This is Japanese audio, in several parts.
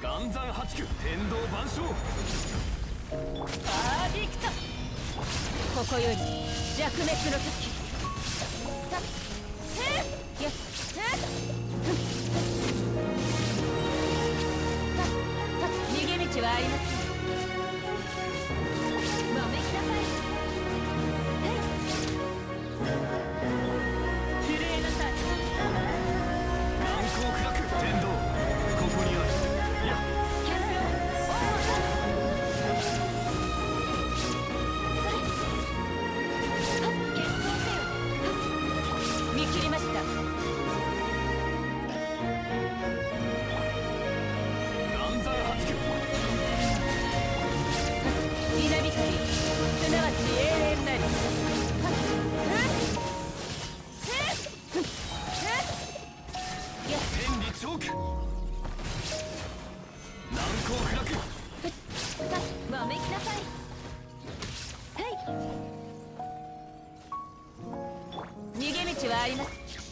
岩山八九天道万象。パーディクト。ここより弱滅の時。逃げ道はありませんちはあります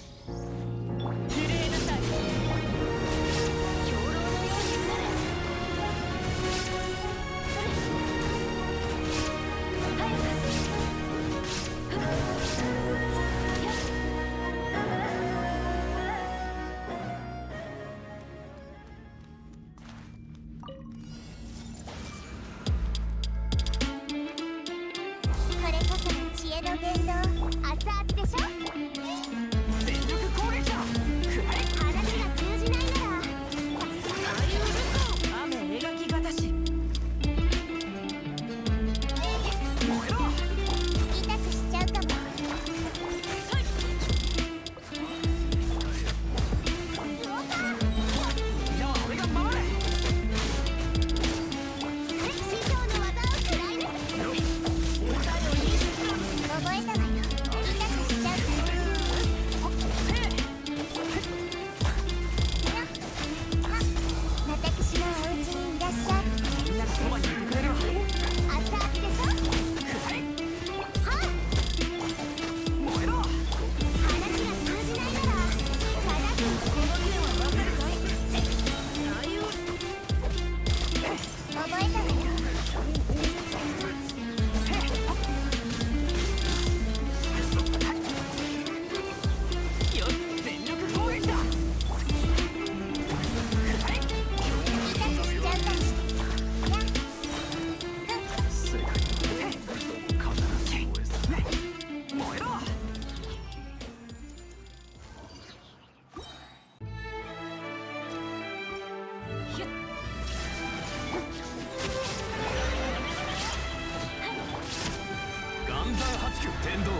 天道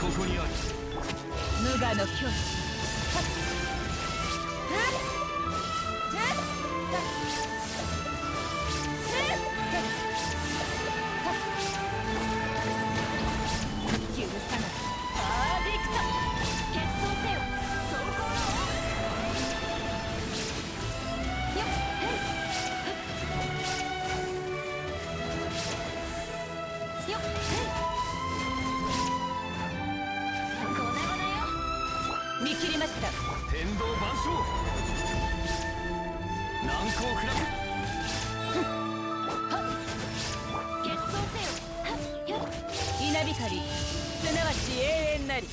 ここにある無我の境地。切りました。天道万象。難攻不落。稲光。すなわち永遠なり。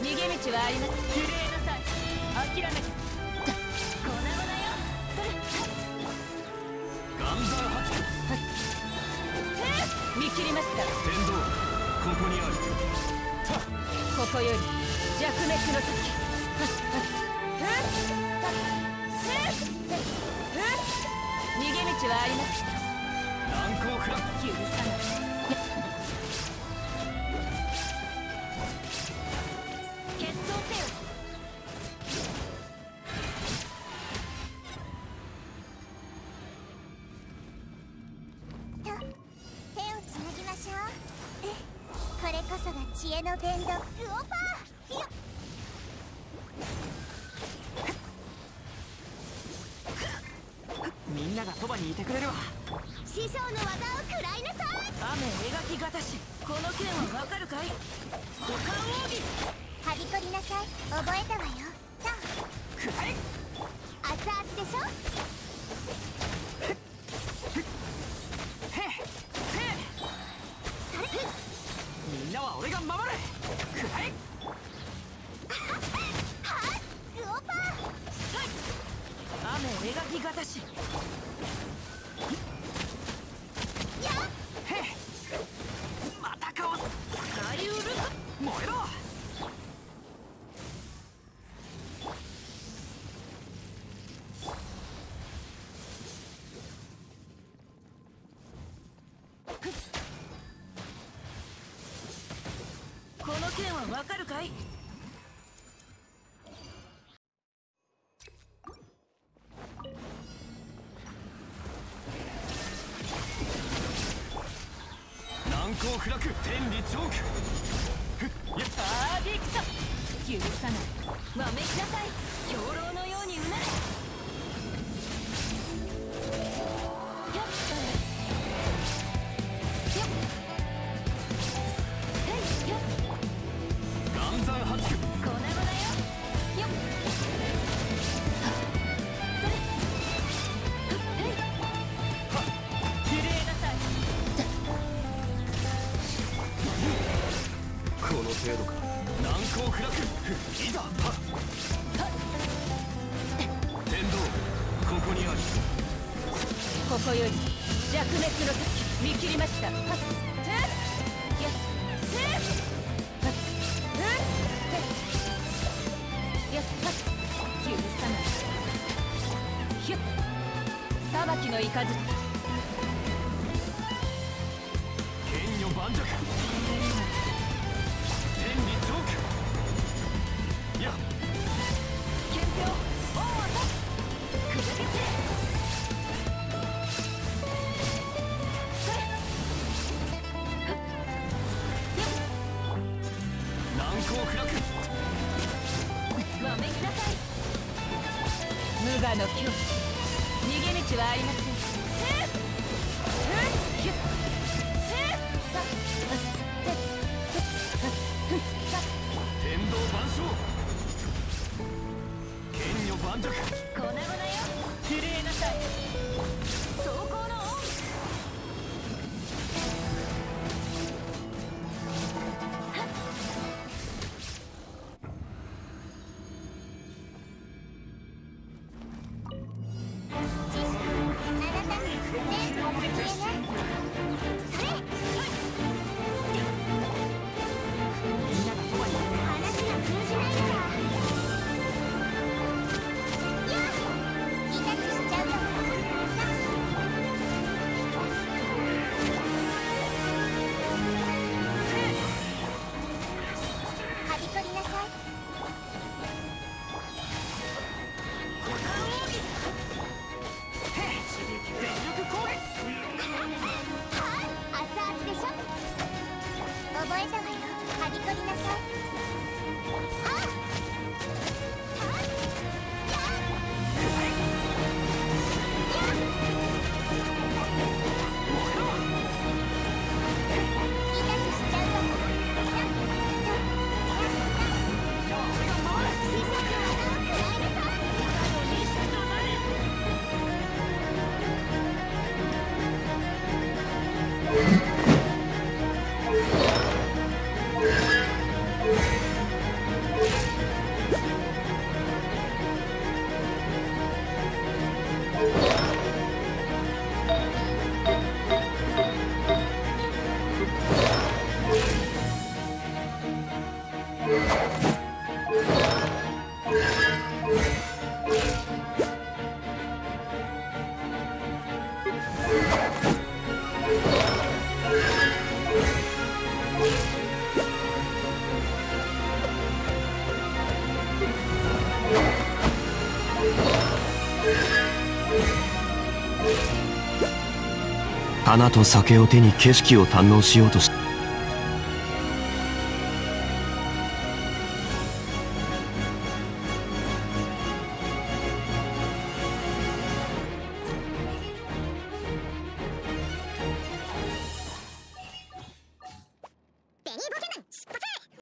逃げ道はあります。震なさ。い諦めて。切りました。天道ここにある。ここより弱滅の時。逃げ道はありません難攻不落許さない知恵の伝道オパーよみんながそばにいてくれるわ。師匠の技をらいなさい。雨描きがたしこの剣はわかるかい？奥義はびこりなさい。覚えたわよ。い。熱々でしょ？は俺が守る。くらえわかるかい？難攻不落天理チョーク。アーディクト許さない。わめきなさい。兵糧こより弱滅の時見切りました。はっ。へっ。やっ。せっ。はっ。うんへっ。やっ。はっ。許さないひゅっ。裁きの雷剣女盤石剣の境地逃げ道はありません。せっうんひゅっせっさっせっふっさっ天道万象。剣女万弱はびこりなさい。花と酒を手に景色を堪能しようとした